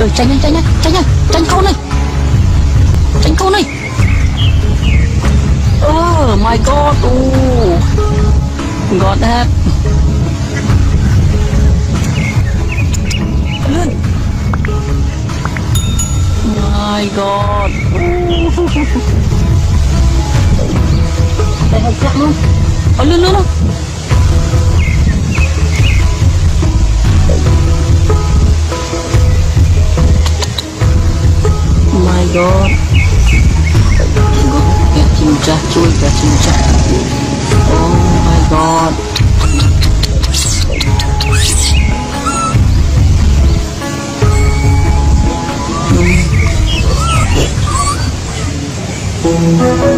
rồi tránh nhanh tránh nhanh tránh nhanh. Tránh con này. Tránh con này. Oh my god oh god that lên my god đây hợp chắc luôn ở door. Get him, Jackie, get him, Oh my god. Oh. oh